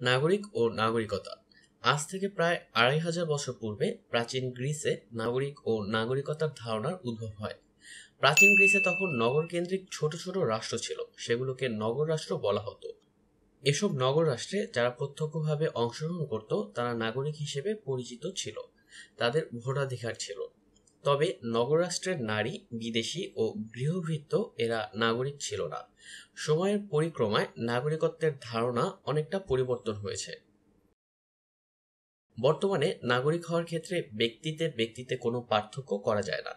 নাগরিক ও নাগরিকতা। আজ থেকে প্রায় আড়াই হাজার বছর পূর্বে প্রাচীন গ্রিসে নাগরিক ও নাগরিকতার ধারণার উদ্ভব হয়। প্রাচীন গ্রিসে তখন নগর কেন্দ্রিক ছোট ছোট রাষ্ট্র ছিল, সেগুলোকে নগর রাষ্ট্র বলা হতো। এসব নগর রাষ্ট্রে যারা প্রত্যক্ষভাবে অংশগ্রহণ করত, তারা নাগরিক হিসেবে পরিচিত ছিল। তাদের ভোটাধিকার ছিল। তবে নগরাষ্ট্রের নারী, বিদেশি ও গৃহভৃত্ত এরা নাগরিক ছিল না। সময়ের পরিক্রমায় নাগরিকত্বের ধারণা অনেকটা পরিবর্তন হয়েছে। বর্তমানে নাগরিক হওয়ার ক্ষেত্রে ব্যক্তিতে ব্যক্তিতে কোনো পার্থক্য করা যায় না।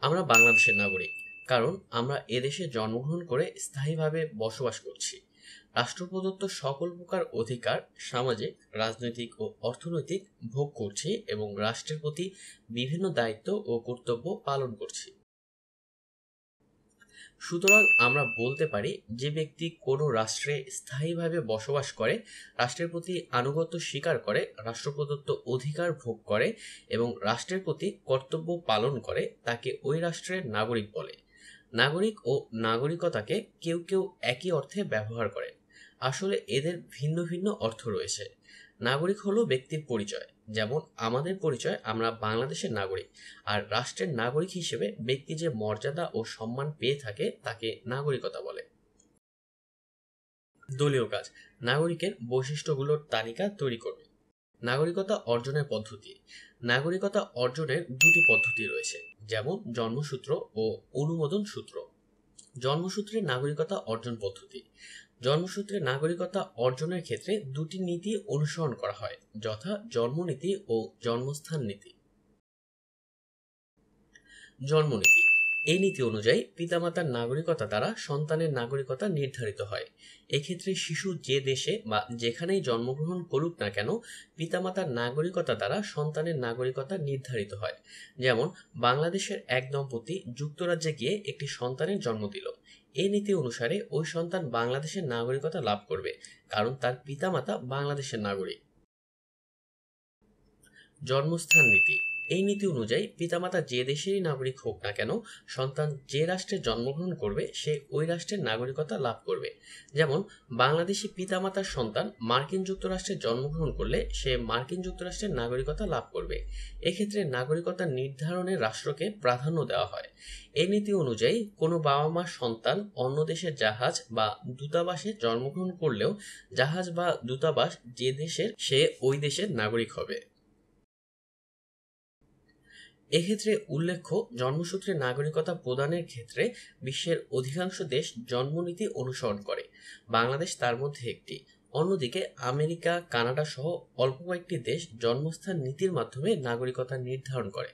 আমরা বাংলাদেশের নাগরিক, কারণ আমরা এদেশে জন্মগ্রহণ করে স্থায়ীভাবে বসবাস করছি। রাষ্ট্র প্রদত্ত সকল প্রকার অধিকার সামাজিক, রাজনৈতিক ও অর্থনৈতিক ভোগ করছি এবং রাষ্ট্রের প্রতি বিভিন্ন দায়িত্ব ও কর্তব্য পালন করছি। সুতরাং আমরা বলতে পারি, যে ব্যক্তি কোনো রাষ্ট্রে স্থায়ীভাবে বসবাস করে, রাষ্ট্রের প্রতি আনুগত্য স্বীকার করে রাষ্ট্র প্রদত্ত অধিকার ভোগ করে এবং রাষ্ট্রের প্রতি কর্তব্য পালন করে, তাকে ওই রাষ্ট্রের নাগরিক বলে। নাগরিক ও নাগরিকতাকে কেউ কেউ একই অর্থে ব্যবহার করে। আসলে এদের ভিন্ন ভিন্ন অর্থ রয়েছে। নাগরিক হলো ব্যক্তির পরিচয়। যেমন আমাদের পরিচয়, আমরা বাংলাদেশের নাগরিক। আর রাষ্ট্রের নাগরিক হিসেবে ব্যক্তি যে মর্যাদা ও সম্মান পেয়ে থাকে, তাকে নাগরিকতা বলে। দলীয় কাজ, নাগরিকের বৈশিষ্ট্যগুলোর তালিকা তৈরি করবে। নাগরিকতা অর্জনের পদ্ধতি, নাগরিকতা অর্জনের দুটি পদ্ধতি রয়েছে। যেমন জন্মসূত্র ও অনুমোদন সূত্র। জন্মসূত্রে নাগরিকতা অর্জন পদ্ধতি জন্মসূত্রে নাগরিকতা অর্জনের ক্ষেত্রে দুটি নীতি অনুসরণ করা হয়, যথা জন্মনীতি ও জন্মস্থান নীতি। জন্মনীতি। এই নীতি অনুযায়ী পিতামাতার নাগরিকতা দ্বারা সন্তানের নাগরিকতা নির্ধারিত হয়। এক্ষেত্রে শিশু যে দেশে বা যেখানেই জন্মগ্রহণ করুক না কেন, পিতামাতার নাগরিকতা দ্বারা সন্তানের নাগরিকতা নির্ধারিত হয়। যেমন, বাংলাদেশের এক দম্পতি যুক্তরাজ্যে গিয়ে একটি সন্তানের জন্ম দিল। এই নীতি অনুসারে ওই সন্তান বাংলাদেশের নাগরিকতা লাভ করবে, কারণ তার পিতামাতা বাংলাদেশের নাগরিক। জন্মস্থান নীতি। এই নীতি অনুযায়ী পিতামাতা যে দেশেরই নাগরিক হোক না কেন, সন্তান যে রাষ্ট্রে জন্মগ্রহণ করবে, সে ওই রাষ্ট্রের নাগরিকতা লাভ করবে। যেমন, বাংলাদেশি পিতামাতার সন্তান মার্কিন যুক্তরাষ্ট্রে জন্মগ্রহণ করলে সে মার্কিন যুক্তরাষ্ট্রের নাগরিকতা লাভ করবে। এক্ষেত্রে নাগরিকতা নির্ধারণে রাষ্ট্রকে প্রাধান্য দেওয়া হয়। এই নীতি অনুযায়ী কোনো বাবা মার সন্তান অন্য দেশের জাহাজ বা দূতাবাসে জন্মগ্রহণ করলেও জাহাজ বা দূতাবাস যে দেশের, সে ওই দেশের নাগরিক হবে। এক্ষেত্রে উল্লেখ্য, জন্মসূত্রে নাগরিকতা প্রদানের ক্ষেত্রে বিশ্বের অধিকাংশ দেশ জন্মনীতি অনুসরণ করে। বাংলাদেশ তার মধ্যে একটি। অন্যদিকে, আমেরিকা, কানাডা সহ অল্প কয়েকটি দেশ জন্মস্থান নীতির মাধ্যমে নাগরিকতা নির্ধারণ করে।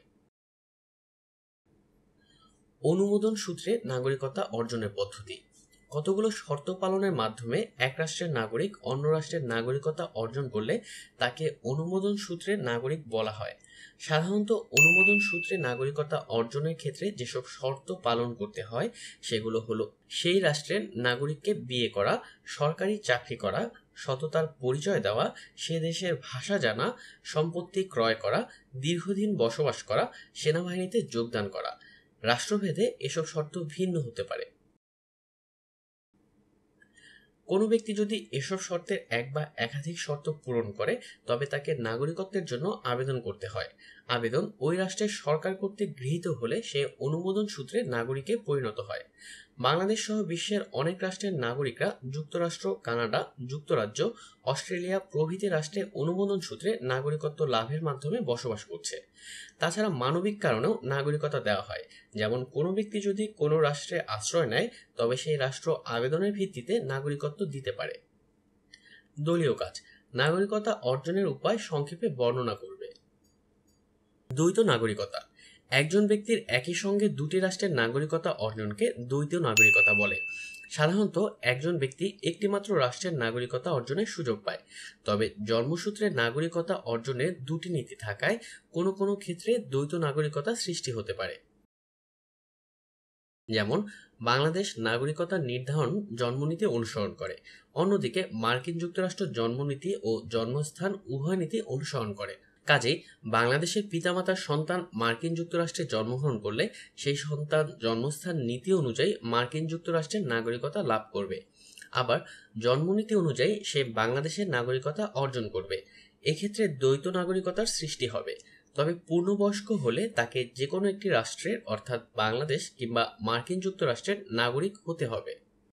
অনুমোদন সূত্রে নাগরিকতা অর্জনের পদ্ধতি। কতগুলো শর্ত পালনের মাধ্যমে এক রাষ্ট্রের নাগরিক অন্য রাষ্ট্রের নাগরিকতা অর্জন করলে তাকে অনুমোদন সূত্রে নাগরিক বলা হয়। সাধারণত অনুমোদন সূত্রে নাগরিকতা অর্জনের ক্ষেত্রে যেসব শর্ত পালন করতে হয়, সেগুলো হলো সেই রাষ্ট্রের নাগরিককে বিয়ে করা, সরকারি চাকরি করা, সততার পরিচয় দেওয়া, সে দেশের ভাষা জানা, সম্পত্তি ক্রয় করা, দীর্ঘদিন বসবাস করা, সেনাবাহিনীতে যোগদান করা। রাষ্ট্রভেদে এসব শর্ত ভিন্ন হতে পারে। কোনো ব্যক্তি যদি এসব শর্তের এক বা একাধিক শর্ত পূরণ করে, তবে তাকে নাগরিকত্বের জন্য আবেদন করতে হয়। আবেদন ওই রাষ্ট্রের সরকার কর্তৃক গৃহীত হলে সে অনুমোদন সূত্রে নাগরিকে পরিণত হয়। বাংলাদেশ সহ বিশ্বের অনেক রাষ্ট্রের নাগরিকরা যুক্তরাষ্ট্র, কানাডা, যুক্তরাজ্য, অস্ট্রেলিয়া প্রভৃতি রাষ্ট্রে অনুমোদন সূত্রে নাগরিকত্ব লাভের মাধ্যমে বসবাস করছে। তাছাড়া মানবিক কারণেও নাগরিকতা দেওয়া হয়। যেমন কোনো ব্যক্তি যদি কোনো রাষ্ট্রে আশ্রয় নেয়, তবে সেই রাষ্ট্র আবেদনের ভিত্তিতে নাগরিকত্ব দিতে পারে। দলীয় কাজ, নাগরিকতা অর্জনের উপায় সংক্ষেপে বর্ণনা করবে দ্বৈত নাগরিকতা। একজন ব্যক্তির একই সঙ্গে দুটি রাষ্ট্রের নাগরিকতা অর্জনকে দ্বৈত নাগরিকতা বলে। সাধারণত একজন ব্যক্তি একটিমাত্র রাষ্ট্রের নাগরিকতা অর্জনের সুযোগ পায়। তবে জন্মসূত্রে নাগরিকতা অর্জনের দুটি নীতি থাকায় কোনো কোনো ক্ষেত্রে দ্বৈত নাগরিকতা সৃষ্টি হতে পারে। যেমন, বাংলাদেশ নাগরিকতা নির্ধারণ জন্মনীতি অনুসরণ করে। অন্যদিকে, মার্কিন যুক্তরাষ্ট্র জন্মনীতি ও জন্মস্থান উভয় নীতি অনুসরণ করে। কাজেই বাংলাদেশের পিতামাতার সন্তান মার্কিন যুক্তরাষ্ট্রে জন্মগ্রহণ করলে সেই সন্তান জন্মস্থান নীতি অনুযায়ী মার্কিন যুক্তরাষ্ট্রের নাগরিকতা লাভ করবে। আবার জন্মনীতি অনুযায়ী সে বাংলাদেশের নাগরিকতা অর্জন করবে। এক্ষেত্রে দ্বৈত নাগরিকতার সৃষ্টি হবে। তবে পূর্ণবয়স্ক হলে তাকে যে কোনো একটি রাষ্ট্রের, অর্থাৎ বাংলাদেশ কিংবা মার্কিন যুক্তরাষ্ট্রের নাগরিক হতে হবে।